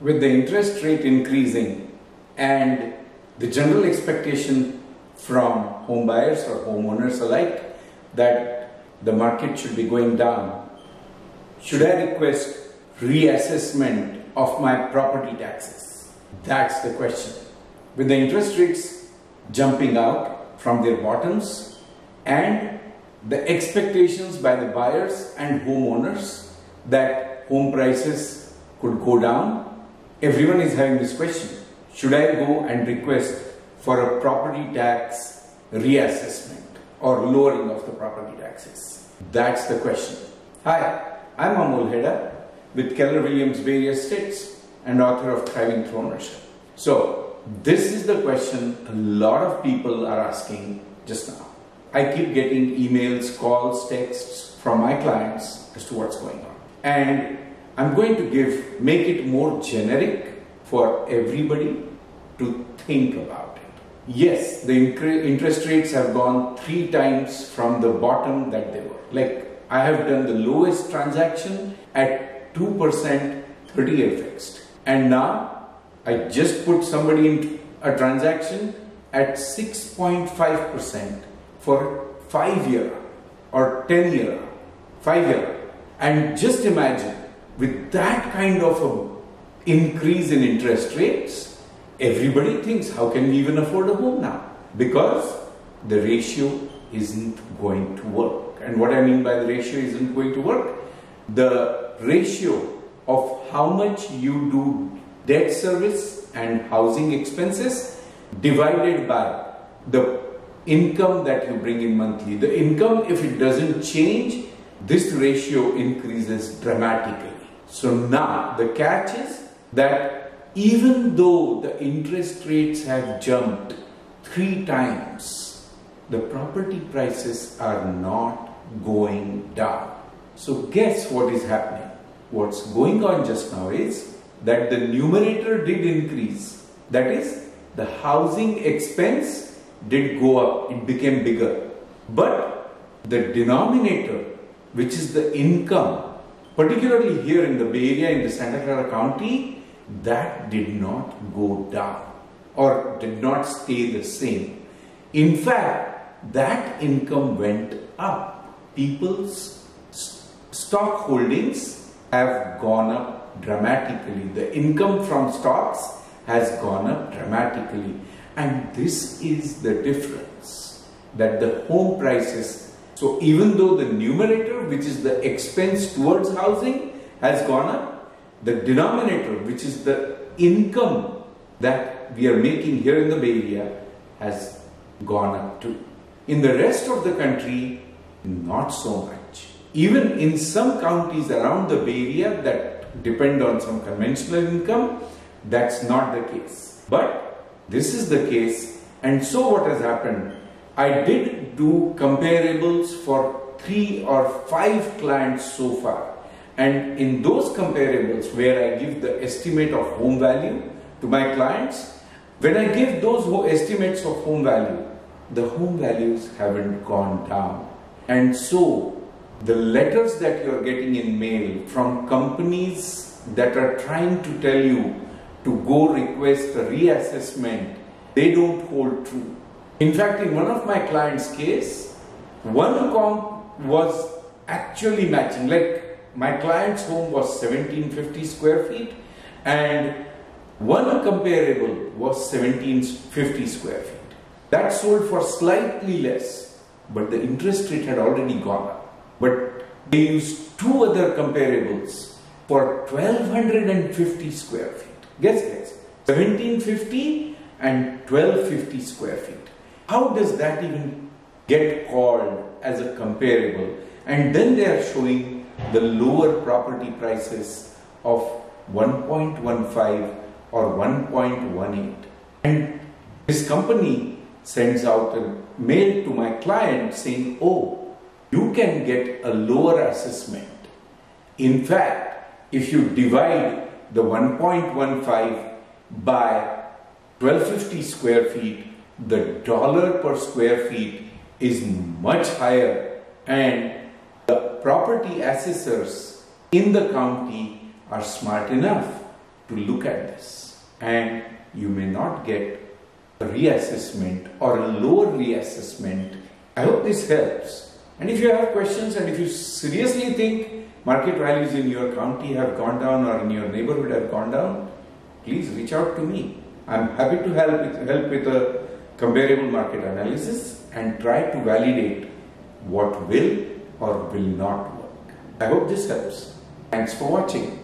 with the interest rate increasing and the general expectation from home buyers or homeowners alike that the market should be going down, should I request reassessment of my property taxes? That's the question. With the interest rates jumping out from their bottoms and the expectations by the buyers and homeowners that home prices could go down, everyone is having this question. Should I go and request for a property tax reassessment or lowering of the property taxes? That's the question. Hi, I'm Amol Heda with Keller Williams Bay Estates and author of Thriving Through Ownership. So, this is the question a lot of people are asking just now. I keep getting emails, calls, texts from my clients as to what's going on. And I'm going to give, make it more generic for everybody to think about it. Yes, the interest rates have gone three times from the bottom that they were. Like I have done the lowest transaction at 2% 30 year fixed. And now I just put somebody in a transaction at 6.5% for 5 year or 10 year, 5 year. And just imagine with that kind of a increase in interest rates, everybody thinks how can we even afford a home now? Because the ratio isn't going to work. And what I mean by the ratio isn't going to work, the ratio of how much you do debt service and housing expenses divided by the income that you bring in monthly. The income, if it doesn't change, this ratio increases dramatically. So now the catch is that even though the interest rates have jumped three times, the property prices are not going down. So guess what is happening? What's going on just now is that the numerator did increase. That is, the housing expense did go up, it became bigger. But the denominator, which is the income, particularly here in the Bay Area, in the Santa Clara County, that did not go down or did not stay the same. In fact, that income went up. People's stock holdings have gone up dramatically. The income from stocks has gone up dramatically. And this is the difference that the home prices, so even though the numerator, which is the expense towards housing, has gone up, the denominator, which is the income that we are making here in the Bay Area, has gone up too. In the rest of the country, not so much. Even in some counties around the Bay Area that depend on some conventional income, that's not the case. But this is the case and so what has happened, I did do comparables for three or five clients so far and in those comparables where I give the estimate of home value to my clients, when I give those estimates of home value, the home values haven't gone down. And so the letters that you're getting in mail from companies that are trying to tell you to go request a reassessment, they don't hold true. In fact, in one of my clients' case, one comp was actually matching. Like my client's home was 1750 square feet and one comparable was 1750 square feet. That sold for slightly less, but the interest rate had already gone up. But they used two other comparables for 1250 square feet. Guess, guess. 1750 and 1250 square feet. How does that even get called as a comparable? And then they are showing the lower property prices of 1.15 or 1.18. And this company sends out a mail to my client saying, oh, you can get a lower assessment. In fact, if you divide the 1.15 by 1250 square feet, the dollar per square feet is much higher and the property assessors in the county are smart enough to look at this and you may not get a reassessment or a lower reassessment. I hope this helps. And if you have questions and if you seriously think market values in your county have gone down or in your neighborhood have gone down, please reach out to me. I'm happy to help with, help with a comparable market analysis and try to validate what will or will not work. I hope this helps. Thanks for watching.